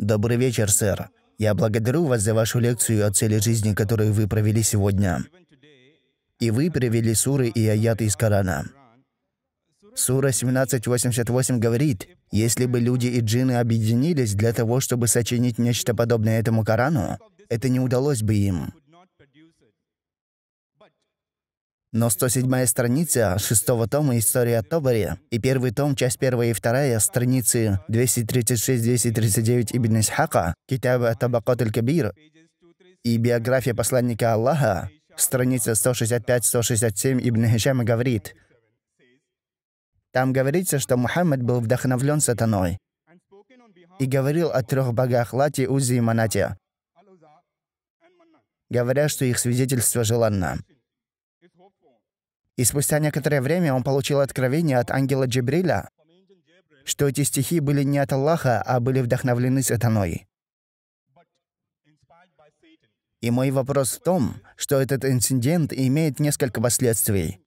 Добрый вечер, сэр. Я благодарю вас за вашу лекцию о цели жизни, которую вы провели сегодня. И вы привели суры и аяты из Корана. Сура 1788 говорит, если бы люди и джинны объединились для того, чтобы сочинить нечто подобное этому Корану, это не удалось бы им. Но 107 страница шестого тома «История о Тобаре» и первый том, часть первая и вторая, страницы 236-239 Ибн Исхака, Китаба Табакот аль-Кабир и биография посланника Аллаха, страница 165-167 Ибн Хишама говорит, там говорится, что Мухаммад был вдохновлен сатаной и говорил о трех богах Лати, Узи и Манате, говоря, что их свидетельство желанно. И спустя некоторое время он получил откровение от ангела Джибриля, что эти стихи были не от Аллаха, а были вдохновлены сатаной. И мой вопрос в том, что этот инцидент имеет несколько последствий.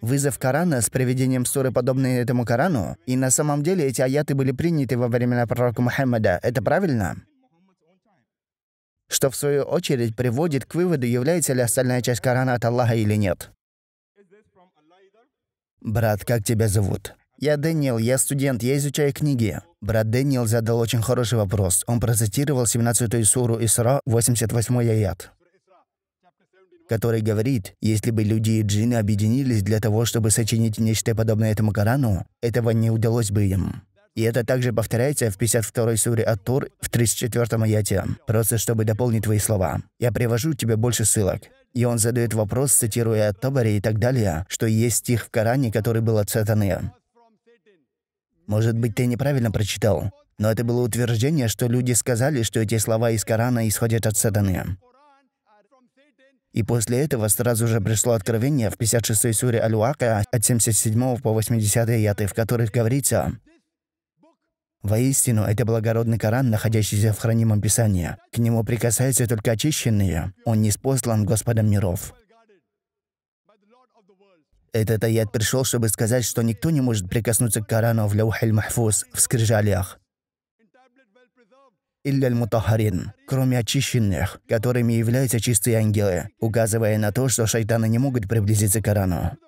Вызов Корана с приведением суры, подобные этому Корану, и на самом деле эти аяты были приняты во времена пророка Мухаммада. Это правильно? Что в свою очередь приводит к выводу, является ли остальная часть Корана от Аллаха или нет. «Брат, как тебя зовут?» «Я Дэниел, я студент, я изучаю книги». Брат Дэниел задал очень хороший вопрос. Он процитировал 17-ю суру Исра, 88-й аят, который говорит, если бы люди и джинны объединились для того, чтобы сочинить нечто подобное этому Корану, этого не удалось бы им. И это также повторяется в 52-й суре Ат-Тур в 34-м аяте, просто чтобы дополнить твои слова. Я привожу тебе больше ссылок. И он задает вопрос, цитируя Табари и так далее, что есть стих в Коране, который был от сатаны. Может быть, ты неправильно прочитал, но это было утверждение, что люди сказали, что эти слова из Корана исходят от сатаны. И после этого сразу же пришло откровение в 56-й суре Аль-Уака от 77 по 80 аяты, в которых говорится Воистину, это благородный Коран, находящийся в хранимом Писании. К нему прикасаются только очищенные. Он не спослан Господом миров. Этот аят пришел, чтобы сказать, что никто не может прикоснуться к Корану в Лаухиль Махфуз, в скрижалях. Илляль мутахарин, кроме очищенных, которыми являются чистые ангелы, указывая на то, что шайтаны не могут приблизиться к Корану.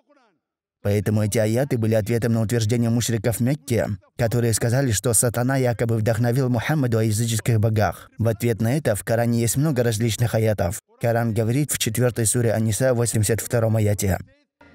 Поэтому эти аяты были ответом на утверждение мушриков Мекки, которые сказали, что сатана якобы вдохновил Мухаммаду о языческих богах. В ответ на это в Коране есть много различных аятов. Коран говорит в 4 суре Аниса, 82 аяте.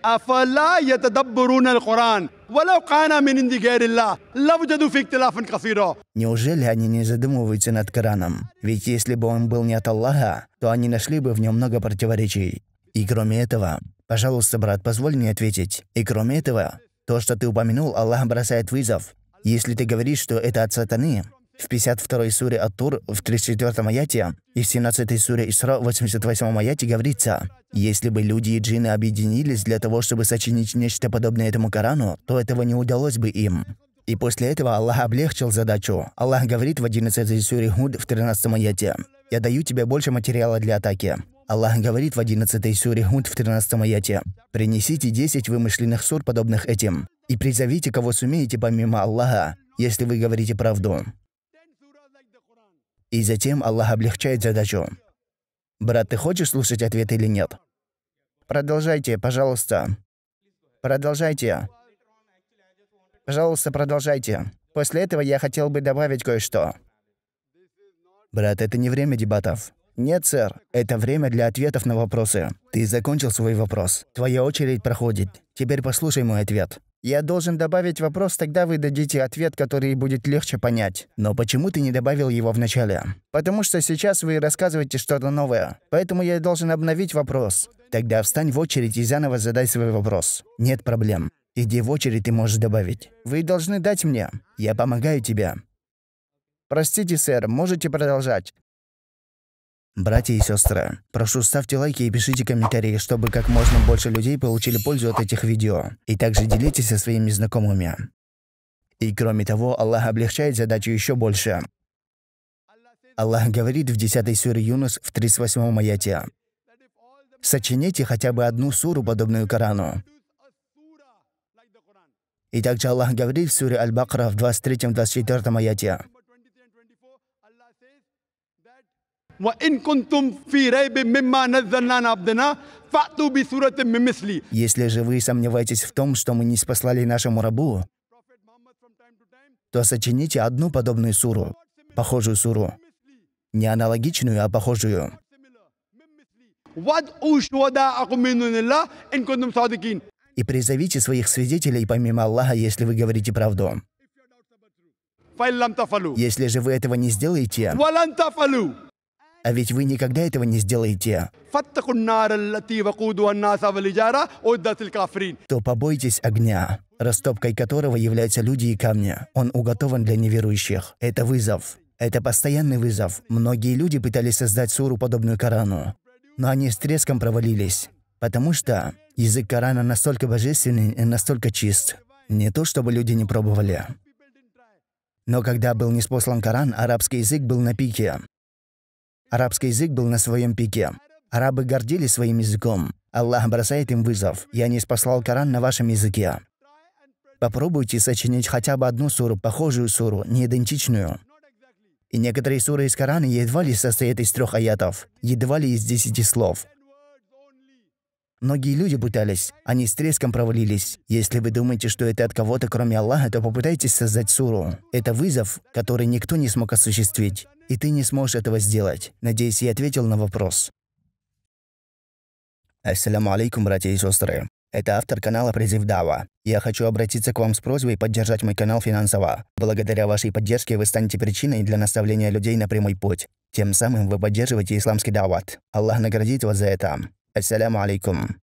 أفلا يتدبرون القرآن ولو كان من عند غير الله لوجدوا فيه اختلافا كثيرا Неужели они не задумываются над Кораном? Ведь если бы он был не от Аллаха, то они нашли бы в нем много противоречий. И кроме этого, Пожалуйста, брат, позволь мне ответить. И кроме этого, то, что ты упомянул, Аллах бросает вызов. Если ты говоришь, что это от сатаны, в 52 суре Ат-Тур, в 34 аяте и в 17 суре Исра, в 88 аяте говорится, «Если бы люди и джинны объединились для того, чтобы сочинить нечто подобное этому Корану, то этого не удалось бы им». И после этого Аллах облегчил задачу. Аллах говорит в 11 суре Худ в 13 аяте, «Я даю тебе больше материала для атаки. Аллах говорит в 11 суре Худ в 13 аяте «Принесите 10 вымышленных сур, подобных этим, и призовите, кого сумеете помимо Аллаха, если вы говорите правду». И затем Аллах облегчает задачу. Брат, ты хочешь слушать ответ или нет? Продолжайте, пожалуйста. Продолжайте. Пожалуйста, продолжайте. После этого я хотел бы добавить кое-что. Брат, это не время дебатов. Нет, сэр. Это время для ответов на вопросы. Ты закончил свой вопрос. Твоя очередь проходит. Теперь послушай мой ответ. Я должен добавить вопрос, тогда вы дадите ответ, который будет легче понять. Но почему ты не добавил его в начале? Потому что сейчас вы рассказываете что-то новое. Поэтому я должен обновить вопрос. Тогда встань в очередь и заново задай свой вопрос. Нет проблем. Иди в очередь и можешь добавить. Вы должны дать мне. Я помогаю тебе. Простите, сэр, можете продолжать. Братья и сестры, прошу ставьте лайки и пишите комментарии, чтобы как можно больше людей получили пользу от этих видео. И также делитесь со своими знакомыми. И кроме того, Аллах облегчает задачу еще больше. Аллах говорит в 10 суре Юнус в 38 аяте. Сочините хотя бы одну суру, подобную Корану. И также Аллах говорит в суре Аль-Бакра в 23-24 аяте. Если же вы сомневаетесь в том, что мы не спаслали нашему рабу, то сочините одну подобную суру, похожую суру. Не аналогичную, а похожую и призовите своих свидетелей помимо Аллаха, если вы говорите правду. Если же вы этого не сделаете, а ведь вы никогда этого не сделаете, то побойтесь огня, растопкой которого являются люди и камни. Он уготован для неверующих. Это вызов. Это постоянный вызов. Многие люди пытались создать суру, подобную Корану, но они с треском провалились, потому что язык Корана настолько божественный и настолько чист. Не то, чтобы люди не пробовали. Но когда был неспослан Коран, арабский язык был на пике. Арабский язык был на своем пике. Арабы гордились своим языком. Аллах бросает им вызов. «Я не спаслал Коран на вашем языке». Попробуйте сочинить хотя бы одну суру, похожую суру, не идентичную. И некоторые суры из Корана едва ли состоят из трех аятов, едва ли из десяти слов. Многие люди пытались, они с треском провалились. Если вы думаете, что это от кого-то, кроме Аллаха, то попытайтесь создать суру. Это вызов, который никто не смог осуществить. И ты не сможешь этого сделать. Надеюсь, я ответил на вопрос. Ассаляму алейкум, братья и сестры. Это автор канала Призыв Дава. Я хочу обратиться к вам с просьбой поддержать мой канал финансово. Благодаря вашей поддержке вы станете причиной для наставления людей на прямой путь. Тем самым вы поддерживаете исламский дават. Аллах наградит вас за это. Ассаляму алейкум.